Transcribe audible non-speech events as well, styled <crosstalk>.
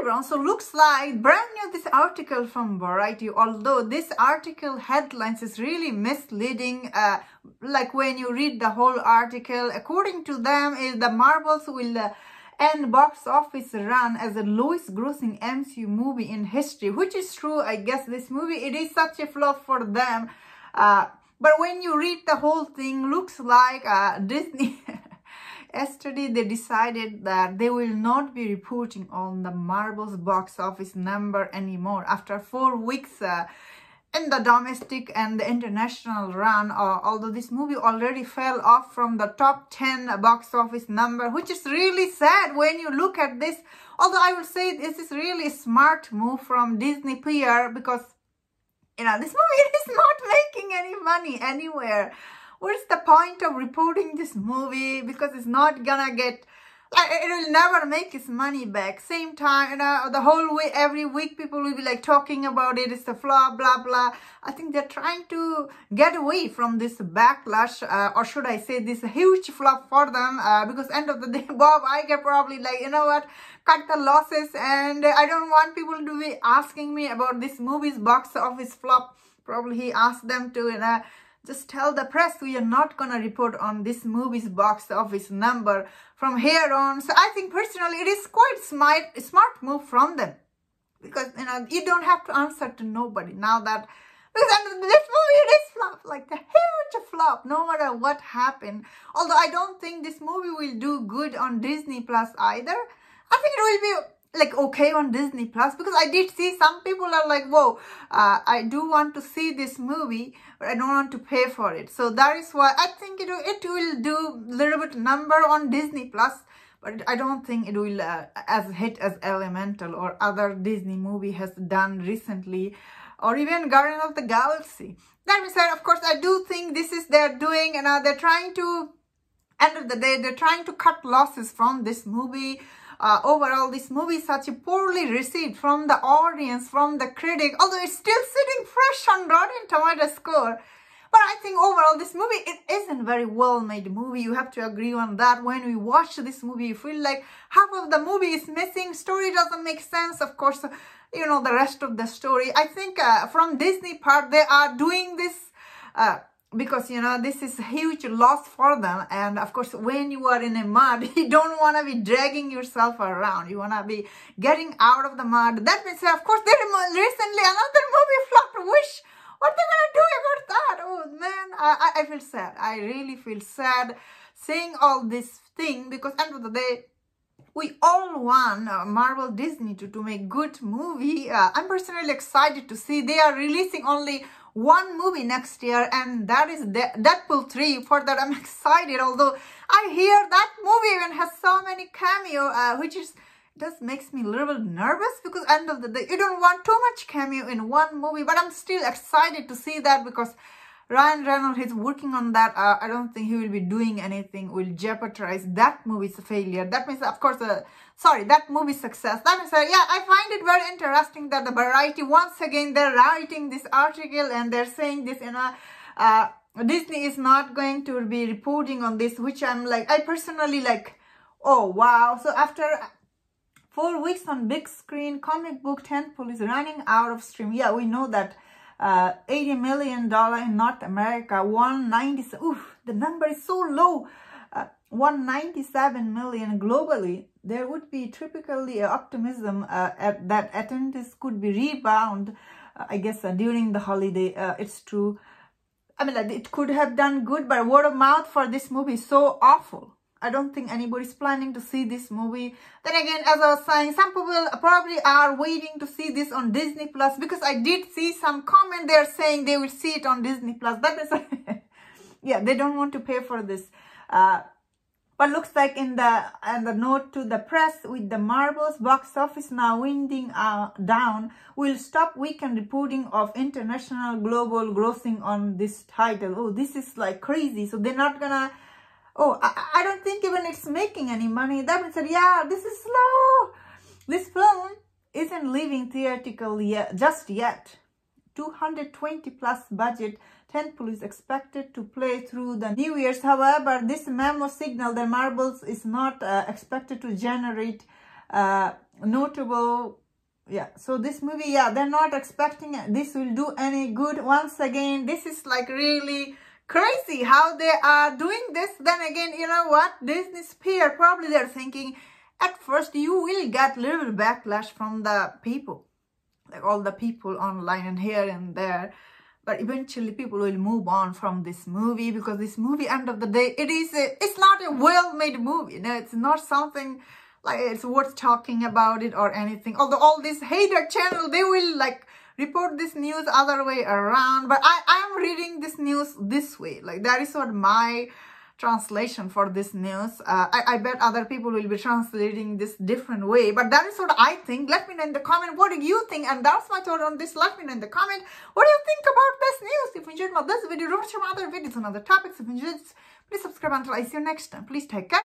everyone, so looks like brand new this article from Variety, although this article headlines is really misleading. Uh, like when you read the whole article, according to them, is the Marvels will uh, end box office run as the lowest grossing MCU movie in history, which is true. I guess this movie, it is such a flop for them. Uh, but when you read the whole thing, looks like uh, <laughs> Disney... Yesterday, they decided that they will not be reporting on the Marvel's box office number anymore. After four weeks uh, in the domestic and the international run, uh, although this movie already fell off from the top 10 box office number, which is really sad when you look at this. Although I will say this is really smart move from Disney PR because, you know, this movie <laughs> is not making any money anywhere what's the point of reporting this movie because it's not gonna get it will never make its money back. Same time, you know, the whole way, every week people will be like talking about it. It's a flop, blah, blah. I think they're trying to get away from this backlash, uh, or should I say this huge flop for them, uh, because end of the day, <laughs> Bob Iger probably like, you know what, cut the losses and I don't want people to be asking me about this movie's box office flop. Probably he asked them to, you know, just tell the press we are not going to report on this movie's box office number from here on. So I think personally it is quite smart, smart move from them. Because, you know, you don't have to answer to nobody now that, because this movie is flop, like a huge flop, no matter what happened. Although I don't think this movie will do good on Disney Plus either. I think it will be like okay on Disney Plus because I did see some people are like, whoa, uh, I do want to see this movie, but I don't want to pay for it. So that is why I think it, it will do a little bit number on Disney Plus, but I don't think it will uh, as hit as Elemental or other Disney movie has done recently or even Guardian of the Galaxy. That being said, of course, I do think this is they're doing and uh, they're trying to, end of the day, they're trying to cut losses from this movie uh, overall this movie is such a poorly received from the audience, from the critic, although it's still sitting fresh on Rotten Tomato score. But I think overall this movie, it isn't very well made movie. You have to agree on that. When we watch this movie, you feel like half of the movie is missing. Story doesn't make sense. Of course, you know, the rest of the story. I think uh, from Disney part, they are doing this uh, because you know this is huge loss for them. And of course when you are in a mud <laughs> you don't want to be dragging yourself around. You want to be getting out of the mud. That means of course there recently another movie flopped. Wish! What they gonna do about that? Oh man. I, I feel sad. I really feel sad saying all this thing because end of the day we all want uh, Marvel Disney to, to make good movie. Uh, I'm personally excited to see. They are releasing only one movie next year and that is Deadpool 3 for that I'm <laughs> excited although I hear that movie even has so many cameo uh, which is just makes me a little bit nervous because end of the day you don't want too much cameo in one movie but I'm still excited to see that because Ryan Reynolds is working on that. Uh, I don't think he will be doing anything will jeopardize that movie's failure. That means, of course, uh, sorry, that movie's success. That means, uh, yeah, I find it very interesting that the Variety, once again, they're writing this article and they're saying this, you know, uh, Disney is not going to be reporting on this, which I'm like, I personally like, oh, wow. So after four weeks on big screen, comic book tentpole is running out of stream. Yeah, we know that uh, 80 million dollar in North America, 190, oof, the number is so low, uh, 197 million globally. There would be typically optimism uh, at, that attendance could be rebound, uh, I guess, uh, during the holiday. Uh, it's true. I mean, it could have done good, but word of mouth for this movie is so awful. I don't think anybody's planning to see this movie. Then again, as I was saying, some people probably are waiting to see this on Disney Plus because I did see some comment there saying they will see it on Disney Plus. That is, <laughs> yeah, they don't want to pay for this. Uh, but looks like in the and the note to the press with the Marvels box office now winding uh, down, will stop weekend reporting of international global grossing on this title. Oh, this is like crazy. So they're not gonna oh, I, I don't think even it's making any money. That that, yeah, this is slow. This film isn't leaving theatrical yet, just yet. 220 plus budget tentpole is expected to play through the New Year's. However, this memo signal that Marvels is not uh, expected to generate uh, notable yeah so this movie yeah they're not expecting this will do any good once again this is like really crazy how they are doing this. Then again you know what? Disney spear probably they're thinking at first you will get little backlash from the people like all the people online and here and there but eventually people will move on from this movie because this movie end of the day it is a, it's not a well-made movie. You know it's not something like it's worth talking about it or anything. Although all these hater channel they will like report this news other way around but i i am reading this news this way. Like that is what my translation for this news. Uh, I, I bet other people will be translating this different way but that is what i think. Let me know in the comment what do you think and that's my thought on this. Let me know in the comment what do you think about this news. If you enjoyed my this video don't share my other videos on other topics. If you enjoyed please subscribe until i see you next time. Please take care